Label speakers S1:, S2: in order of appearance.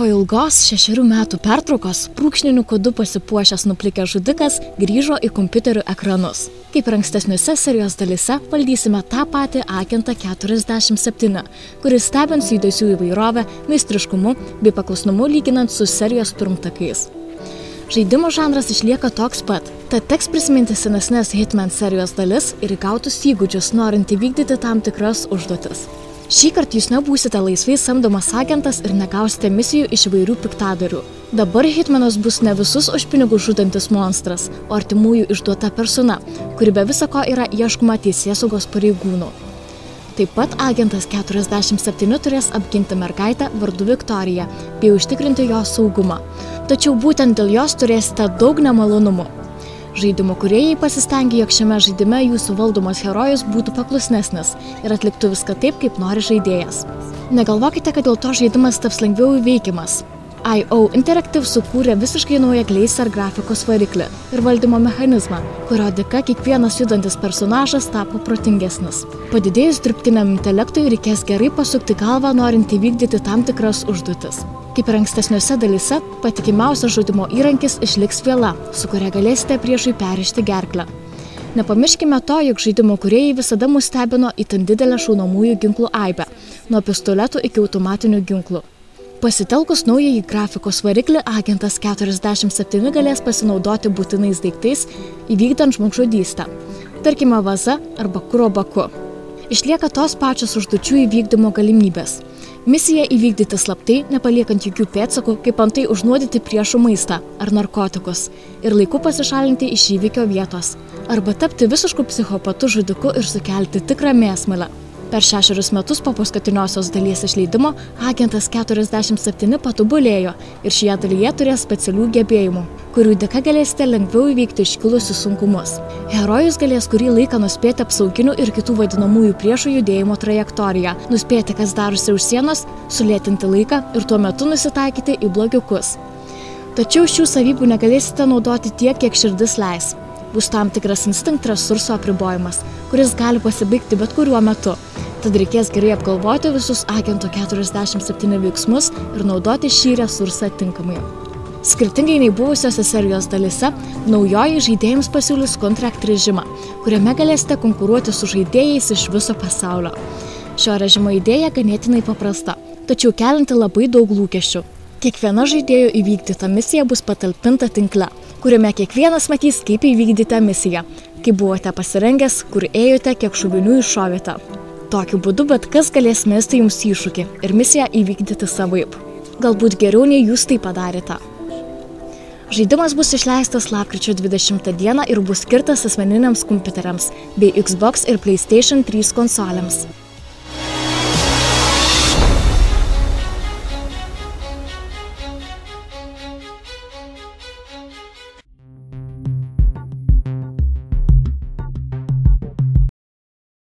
S1: ilgos šešerių metų pertraukos brūkšniniu kodu pasipuošęs nuplikęs žudikas grįžo į kompiuterių ekranus. Kaip ir ankstesniuose serijos dalise, valdysime tą patį agentą 47, kuris stebins judesių įvairovę, meistriškumu bei paklusnumu lyginant su serijos pirmtakais. Žaidimo žanras išlieka toks pat, tad teks prisiminti senesnės Hitman serijos dalis ir įgautus įgūdžius, norint įvykdyti tam tikras užduotis. Šį kartą jūs nebūsite laisvai samdomas agentas ir negausite misijų iš įvairių piktadarių. Dabar Hitmanas bus ne visus už pinigus žudantis monstras, o artimųjų išduota persona, kuri be visako yra ieškoma teisėsaugos pareigūnų. Taip pat agentas 47 turės apginti mergaitę vardu Viktorija bei užtikrinti jos saugumą. Tačiau būtent dėl jos turėsite daug nemalonumų. Žaidimo kuriejai pasistengė, jog šiame žaidime jūsų valdomas herojus būtų paklusnesnis ir atliktų viską taip, kaip nori žaidėjas. Negalvokite, kad dėl to žaidimas taps lengviau įveikiamas. IO Interactive sukūrė visiškai naują Glacier grafikos variklį ir valdymo mechanizmą, kurio dėka kiekvienas judantis personažas tapo protingesnis. Padidėjus dirbtiniam intelektui reikės gerai pasukti galvą, norint įvykdyti tam tikras užduotis. Kaip ir ankstesniuose dalyse, patikimiausias žudimo įrankis išliks viela, su kuria galėsite priešui perišti gerklę. Nepamirškime to, jog žaidimo kuriejai visada mus stebino įtin didelę šaunamųjų ginklų aibę, nuo pistoletų iki automatinių ginklų. Pasitelkus naująjį grafikos variklį, agentas 47 galės pasinaudoti būtinais daiktais įvykdant žmogžudystę, tarkime vaza arba kuro baku. Išlieka tos pačios užduočių įvykdymo galimybės. Misija įvykdyti slaptai, nepaliekant jokių pėdsakų, kaip antai užnuodyti priešų maistą ar narkotikus ir laiku pasišalinti iš įvykio vietos, arba tapti visišku psichopatu žudiku ir sukelti tikrą mėsmalę, Per šešerius metus po paskutiniosios dalies išleidimo agentas 47 patobulėjo ir šioje dalyje turės specialių gebėjimų, kurių dėka galėsite lengviau įveikti iškilusius sunkumus. Herojus galės kurį laiką nuspėti apsauginių ir kitų vadinamųjų priešų judėjimo trajektoriją, nuspėti, kas darosi už sienos, sulėtinti laiką ir tuo metu nusitaikyti į blogiukus. Tačiau šių savybių negalėsite naudoti tiek, kiek širdis leis. Bus tam tikras instinkt resurso apribojimas, kuris gali pasibaigti bet kuriuo metu tad reikės gerai apgalvoti visus agento 47 veiksmus ir naudoti šį resursą tinkamai. Skirtingai nei buvusiose serijos dalise, naujoji žaidėjams pasiūlys kontrakt režimą, kuriame galėsite konkuruoti su žaidėjais iš viso pasaulio. Šio režimo idėja ganėtinai paprasta, tačiau kelinti labai daug lūkesčių. Kiekviena žaidėjų įvykdyta misija bus patalpinta tinkle, kuriame kiekvienas matys, kaip įvykdyti misiją, kaip buvote pasirengęs, kur ėjote, kiek šuvinių iššovėte. Tokiu būdu bet kas galės mesti jums iššūkį ir misiją įvykdyti savaip. Galbūt geriau nei jūs tai padarėte. Žaidimas bus išleistas lapkričio 20 dieną ir bus skirtas asmeniniams kompiuteriams bei Xbox ir PlayStation 3 konsolėms.